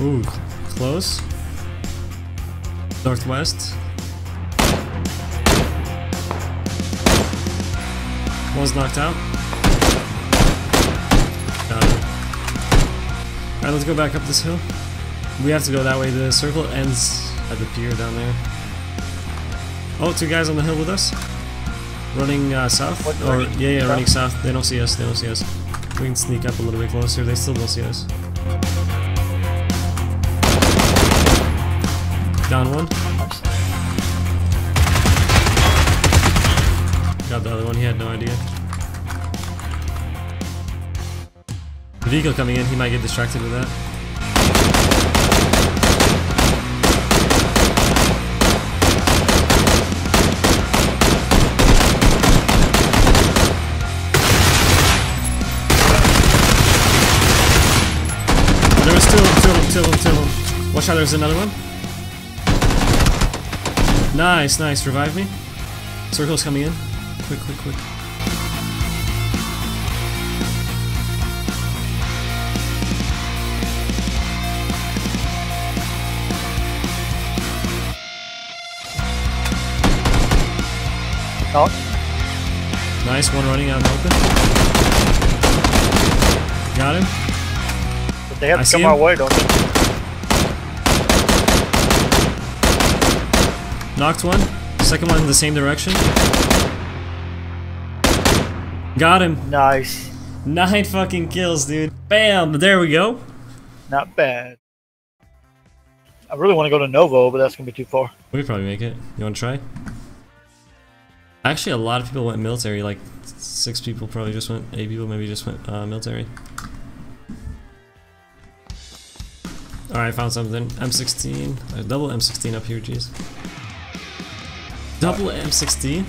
Ooh, close. Northwest. One's knocked out. Got it. Alright, let's go back up this hill. We have to go that way. The circle ends at the pier down there. Oh, two guys on the hill with us. Running uh, south. What Or direction? yeah, yeah, South? running south. They don't see us. They don't see us. We can sneak up a little bit closer. They still don't see us. Down one. Got the other one. He had no idea. The vehicle coming in. He might get distracted with that. There was. Watch out, there's another one. Nice, nice. Revive me. Circle's coming in. Quick, quick, quick. Knock. Nice, one running out in the open. Got him. But they have I to come our way, don't they? Knocked one. Second one in the same direction. Got him. Nice. Nine fucking kills, dude. Bam! There we go. Not bad. I really want to go to Novo, but that's gonna be too far. We could probably make it. You want to try? Actually, a lot of people went military. Like six people probably just went. Eight people maybe just went uh, military. All right, found something. M16. A double M16 up here. Jeez. Double M16.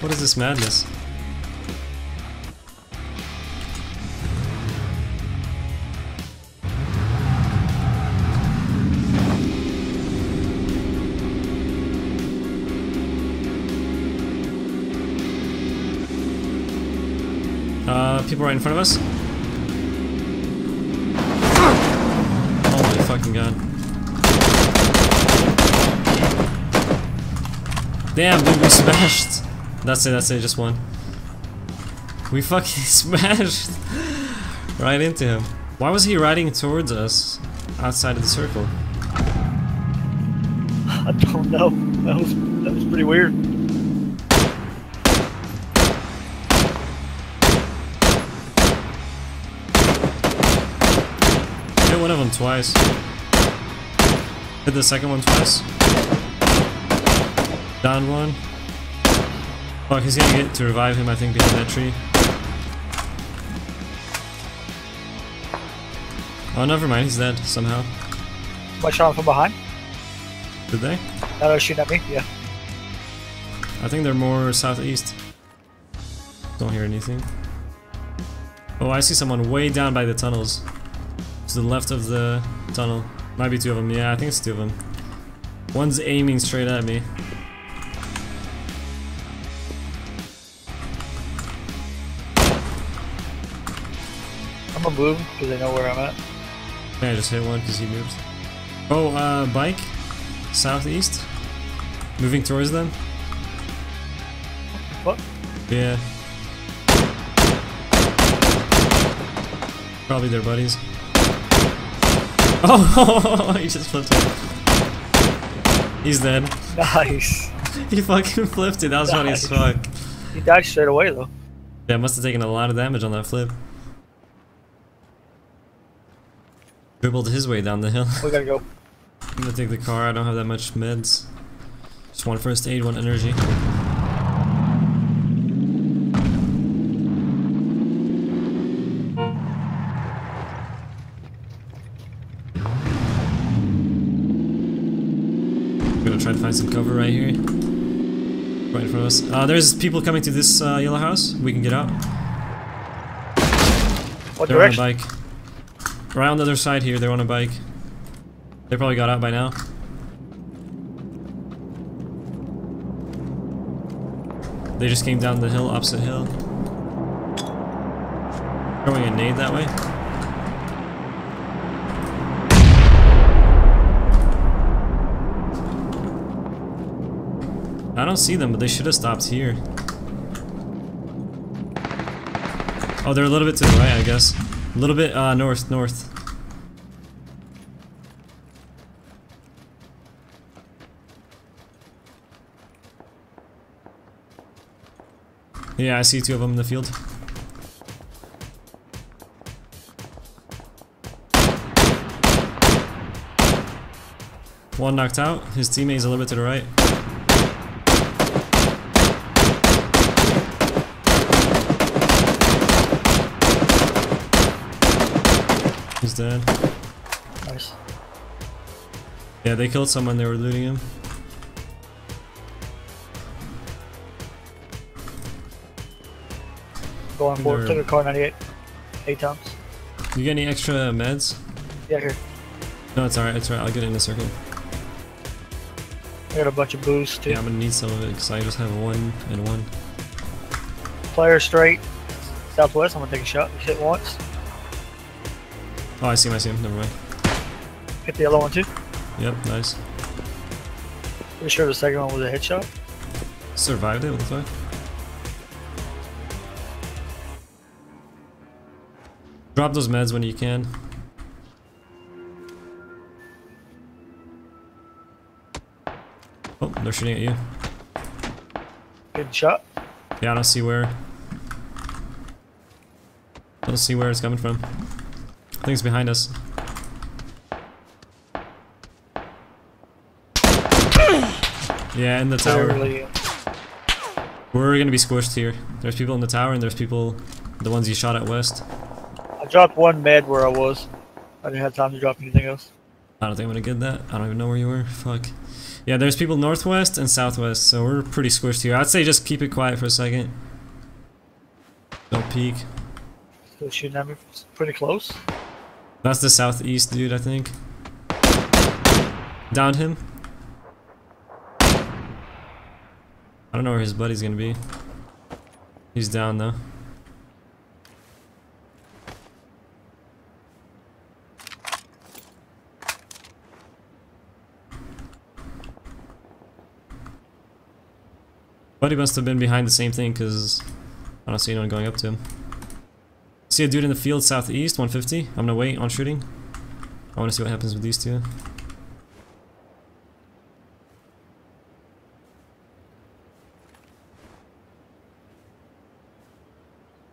What is this madness? Uh, people right in front of us. Oh my fucking god. Damn, dude, we smashed. That's it, that's it, just one. We fucking smashed right into him. Why was he riding towards us outside of the circle? I don't know. That was that was pretty weird. Hit one of them twice. Hit the second one twice. Down one. Fuck, he's gonna get to revive him, I think, behind that tree. Oh, never mind, he's dead somehow. Somebody shot from behind. Did they? They're shooting at me. Yeah. I think they're more southeast. Don't hear anything. Oh, I see someone way down by the tunnels. To the left of the tunnel. Might be two of them. Yeah, I think it's two of them. One's aiming straight at me. Gonna move because they know where I'm at. Yeah, I just hit one because he moved. Oh, uh, bike. Southeast. Moving towards them. What? Yeah. Probably their buddies. Oh, he just flipped it. He's dead. Nice. He fucking flipped it. That was funny as fuck. He died straight away though. Yeah, must have taken a lot of damage on that flip. Dribbled his way down the hill. We gotta go. I'm gonna take the car. I don't have that much meds. Just one first aid, one energy. Try to find some cover right here. Right in front of us. Uh, there's people coming to this uh, yellow house. We can get out. What They're on a direction? bike. Right on the other side here, they're on a bike. They probably got out by now. They just came down the hill, opposite hill. Throwing a nade that way. I don't see them, but they should have stopped here. Oh, they're a little bit to the right, I guess. A little bit uh, north, north. Yeah, I see two of them in the field. One knocked out. His teammate's a little bit to the right. He's dead. Nice. Yeah, they killed someone. They were looting him. Go on board. Took a Kar98. Eight times. You get any extra meds? Yeah, here. No, it's alright. It's alright. I'll get in a circle. I got a bunch of boost too. Yeah, I'm gonna need some of it because I just have one and one. Player straight. Southwest. I'm gonna take a shot. Hit once. Oh, I see him. I see him. Never mind. Hit the other one too. Yep, nice. Pretty sure the second one was a headshot. Survived it. What the fuck? Drop those meds when you can. Oh, they're shooting at you. Good shot. Yeah, I don't see where. I don't see where it's coming from. I think it's behind us. Yeah, in the tower. We're gonna be squished here. There's people in the tower and there's people, the ones you shot at west. I dropped one med where I was. I didn't have time to drop anything else. I don't think I'm gonna get that. I don't even know where you were. Fuck. Yeah, there's people northwest and southwest, so we're pretty squished here. I'd say just keep it quiet for a second. Don't peek. Still shooting at me. Pretty close. That's the southeast dude, I think. Downed him. I don't know where his buddy's gonna be. He's down though. Buddy must have been behind the same thing because I don't see anyone going up to him. See a dude in the field southeast, 150. I'm gonna wait on shooting. I wanna see what happens with these two.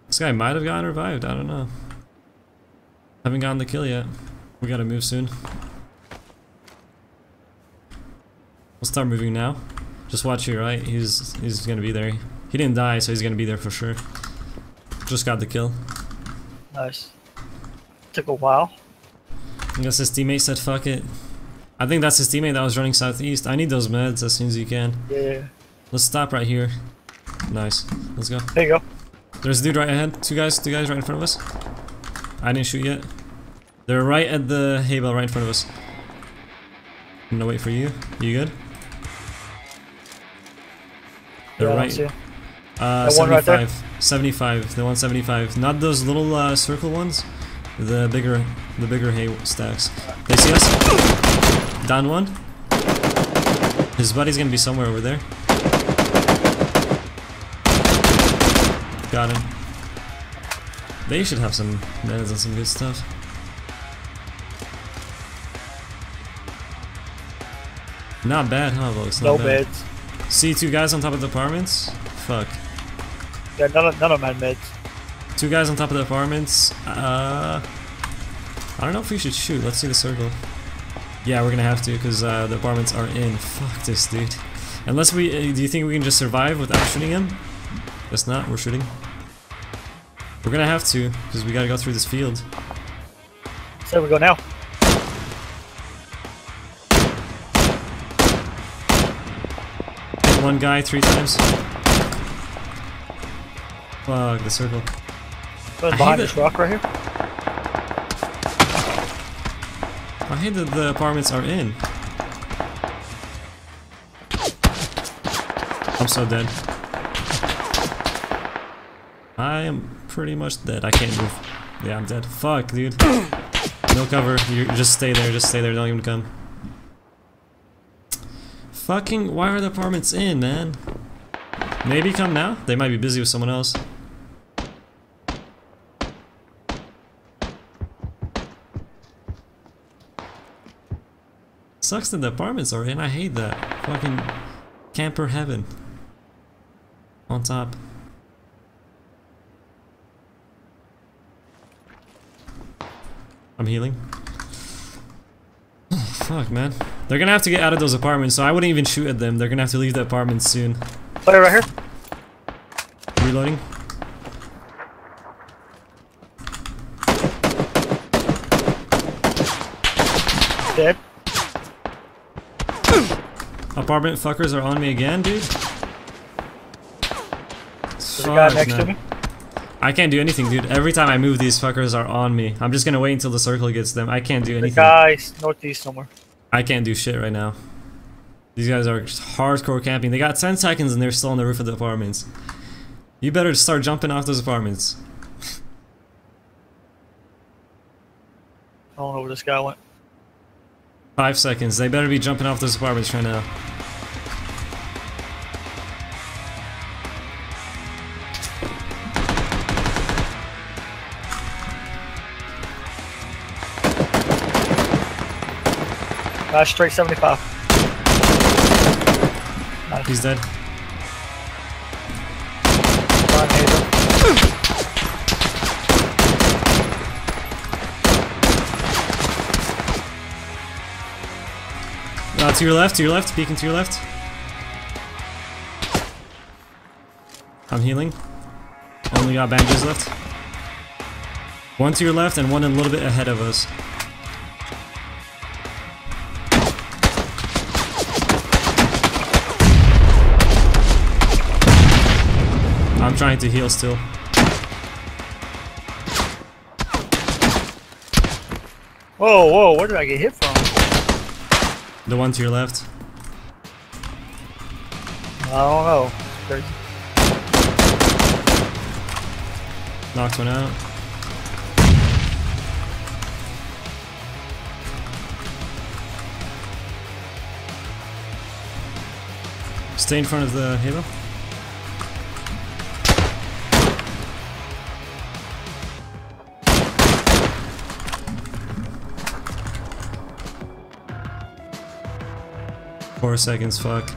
This guy might have gotten revived, I don't know. Haven't gotten the kill yet. We gotta move soon. We'll start moving now. Just watch here, right? He's he's gonna be there. He didn't die, so he's gonna be there for sure. Just got the kill. Nice. Took a while. I guess his teammate said fuck it. I think that's his teammate that was running southeast. I need those meds as soon as you can. Yeah. Let's stop right here. Nice. Let's go. There you go. There's a dude right ahead. Two guys, two guys right in front of us. I didn't shoot yet. They're right at the hay bale right in front of us. I'm gonna wait for you. You good? They're Yeah, right. Uh, That one right 75. 75. The 175. Not those little uh, circle ones. The bigger, the bigger hay stacks. They see us. Down one. His buddy's gonna be somewhere over there. Got him. They should have some meds and some good stuff. Not bad, huh, folks? No Not bad. meds. See two guys on top of the apartments? Fuck. Yeah, none of, none of had meds. Two guys on top of the apartments. Uh, I don't know if we should shoot. Let's see the circle. Yeah, we're gonna have to because uh, the apartments are in. Fuck this dude. Unless we, uh, do you think we can just survive without shooting him? Guess not. We're shooting. We're gonna have to because we gotta go through this field. So we go now. Hit one guy three times. Fuck uh, the circle. Going I behind this rock right here. I hate that the apartments are in. I'm so dead. I am pretty much dead. I can't move. Yeah, I'm dead. Fuck, dude. No cover. You just stay there. Just stay there. Don't even come. Fucking, why are the apartments in, man? Maybe come now? They might be busy with someone else. Sucks that the apartments are in, I hate that. Fucking camper heaven. On top. I'm healing. Fuck, man. They're gonna have to get out of those apartments, so I wouldn't even shoot at them. They're gonna have to leave the apartments soon. Player right here. Reloading. Dead. Apartment fuckers are on me again, dude. A guy next to me. I can't do anything, dude. Every time I move, these fuckers are on me. I'm just gonna wait until the circle gets them. I can't do The anything. guy northeast somewhere. I can't do shit right now. These guys are hardcore camping. They got 10 seconds and they're still on the roof of the apartments. You better start jumping off those apartments. I don't know where this guy went. Five seconds. They better be jumping off those apartments right now. Uh, straight 75. Nice. He's dead. To your left, to your left, peeking to your left. I'm healing. Only got bandages left. One to your left and one a little bit ahead of us. I'm trying to heal still. Whoa, whoa, where did I get hit from? The one to your left. I don't know. There's, Knocked one out. Stay in front of the halo. Four seconds, fuck.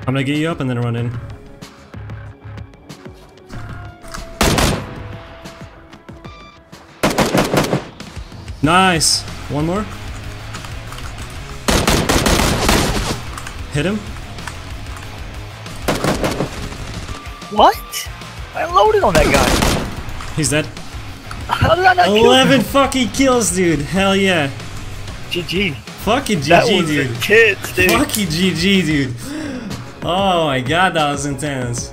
I'm gonna get you up and then run in. Nice! One more. Hit him. what? I loaded on that guy. He's dead. How did I not kill 11 him? fucking kills, dude. Hell yeah. GG. Fucking That GG, was dude. kids, dude. Fucking GG, dude. Oh my god, that was intense.